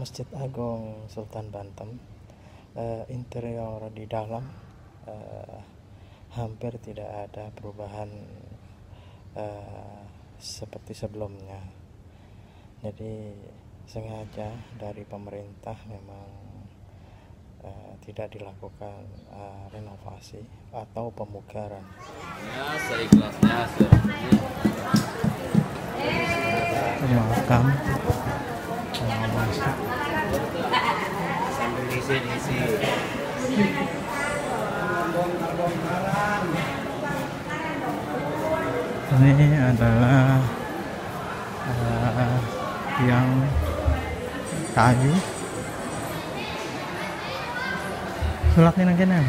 Masjid Agung Sultan Banten uh, interior di dalam uh, hampir tidak ada perubahan uh, seperti sebelumnya. Jadi sengaja dari pemerintah memang uh, tidak dilakukan uh, renovasi atau pemugaran. Ya seikhlasnya makam ini adalah uh, yang kayu. Sulak kene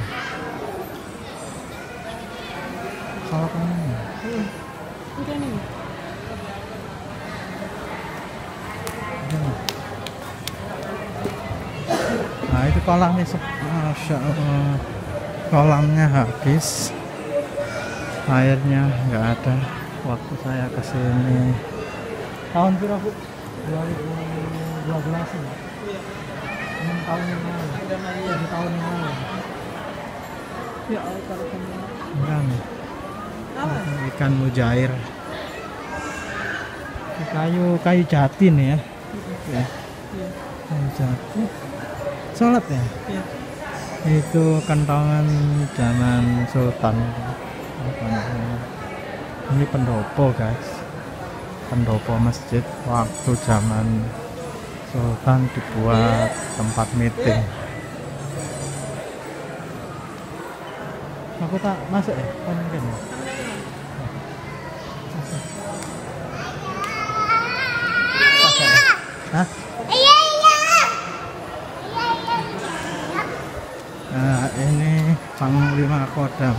kalau kamu kolamnya masya Allah kolamnya habis. Airnya nggak ada. Waktu saya ke sini tahun berapa bu? 2012 ya enam tahun yang lalu. Tujuh tahun yang lalu. Ya Allah kalau ikan ikan mujair. Kayu kayu jati nih ya. Ya. Iya. kayu jati sholat ya Iya. itu kentongan zaman sultan ini pendopo guys pendopo masjid waktu zaman sultan dibuat tempat meeting aku tak masuk ya kan mungkin ya ya? Hah? Nah, ini Panglima Kodam.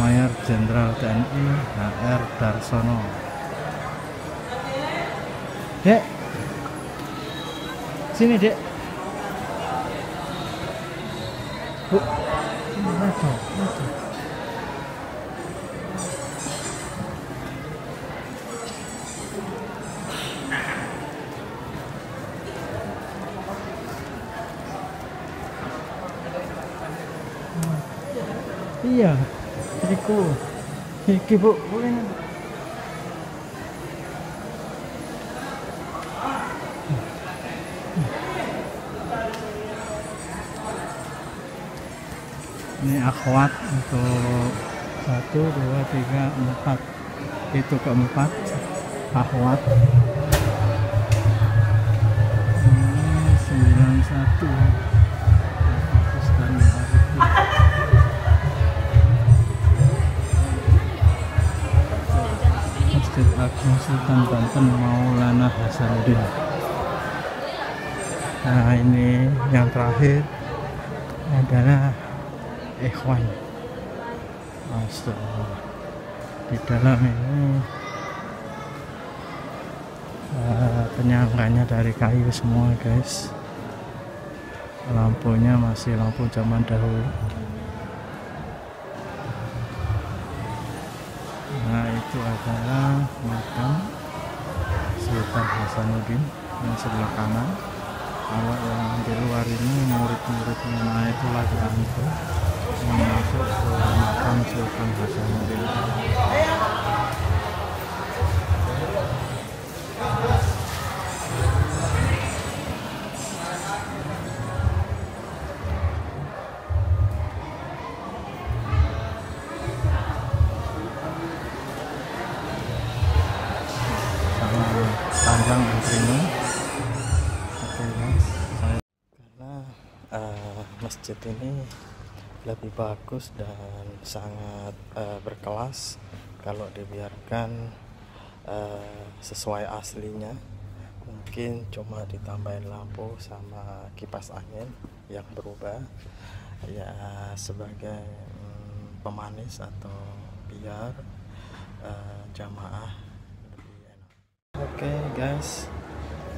Mayor Jenderal TNI HR Darsono. Dek. Sini dek. Bu. Sini maju Iya, iku. Iki bu? Ini akhwat untuk satu, dua, tiga, empat. Itu keempat akhwat. Maulana Hasanuddin. Nah ini yang terakhir adalah Ikhwan. Astagfirullah di dalam ini eh, penyangganya dari kayu semua guys. Lampunya masih lampu zaman dahulu. Nah itu adalah makam Sultan Hasanuddin yang sebelah kanan. Kalau yang di luar ini murid-muridnya nah itu lagi antri yang masuk ke makam Sultan Hasanuddin. Saya karena eh, masjid ini lebih bagus dan sangat eh, berkelas kalau dibiarkan eh, sesuai aslinya. Mungkin cuma ditambahin lampu sama kipas angin yang berubah. Ya sebagai mm, pemanis atau biar eh, jamaah lebih enak. Oke guys,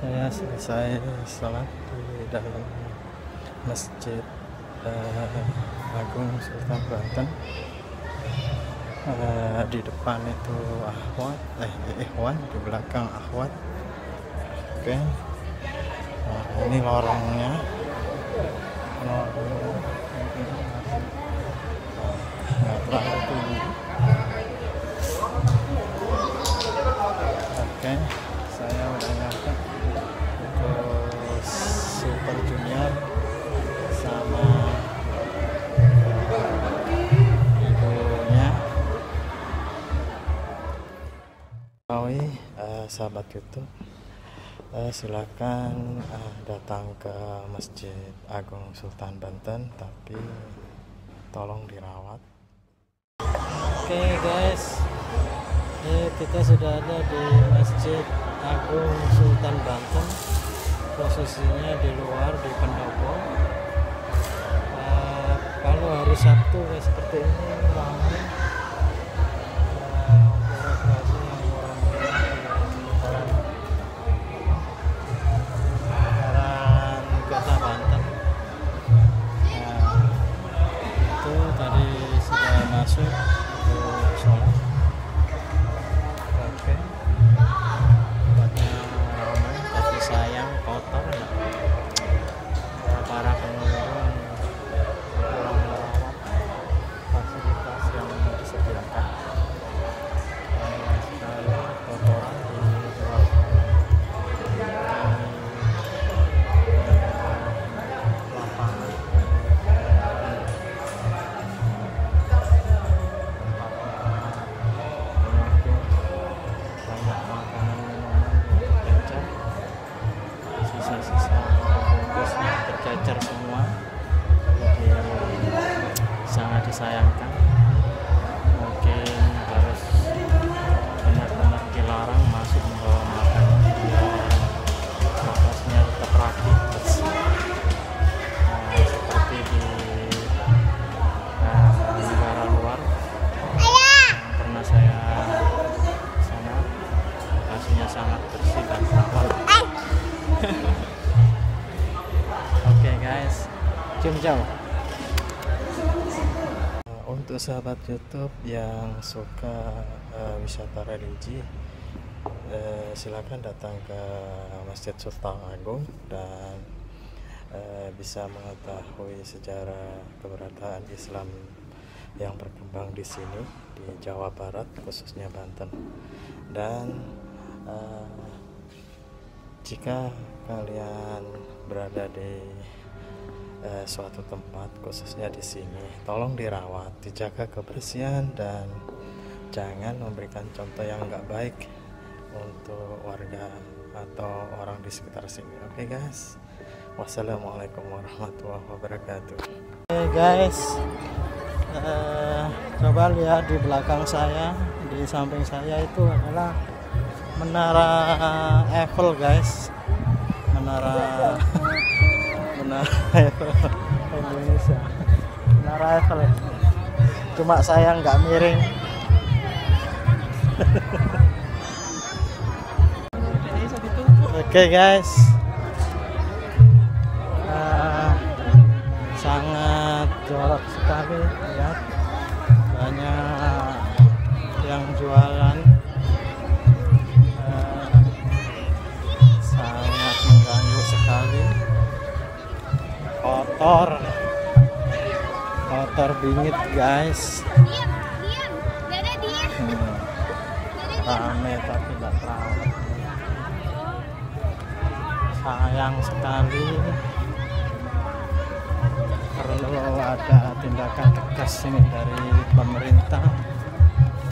saya selesai sholat di dalam masjid eh, Agung Sultan Banten. Eh, di depan itu Ahwat, eh Ikhwan, di belakang Ahwat. Oke, ini lorongnya lorongnya nggak Eh, sahabat YouTube eh, silakan eh, datang ke Masjid Agung Sultan Banten tapi tolong dirawat. Oke guys. Eh, kita sudah ada di Masjid Agung Sultan Banten. Posisinya di luar di pendopo. Eh, kalau hari Sabtu seperti ini ramai sudah masuk jauh untuk sahabat YouTube yang suka eh, wisata religi eh, silakan datang ke Masjid Sultan Agung dan eh, bisa mengetahui sejarah keberadaan Islam yang berkembang di sini di Jawa Barat khususnya Banten. Dan eh, jika kalian berada di eh, suatu tempat khususnya di sini. Tolong dirawat dijaga kebersihan dan jangan memberikan contoh yang nggak baik untuk warga atau orang di sekitar sini. Oke guys. Wassalamualaikum warahmatullahi wabarakatuh. Oke guys. Eh, coba lihat di belakang saya di samping saya itu adalah menara Eiffel guys. Menara menara Indonesia. Menara Eiffel cuma saya nggak miring. Oke guys. Eh, sangat jorok sekali kotor kotor bingit guys. Hmm, rame tapi tidak terawat sayang sekali. Perlu ada tindakan tegas ini dari pemerintah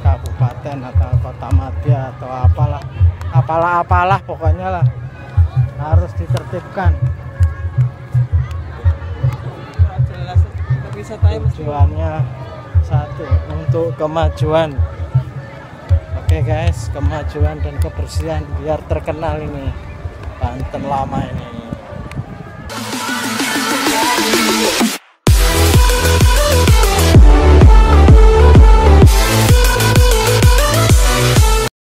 kabupaten atau kota madya atau apalah. Apalah apalah pokoknya lah. Harus ditertibkan tujuannya satu untuk kemajuan. Oke guys kemajuan dan kebersihan biar terkenal ini. Banten lama ini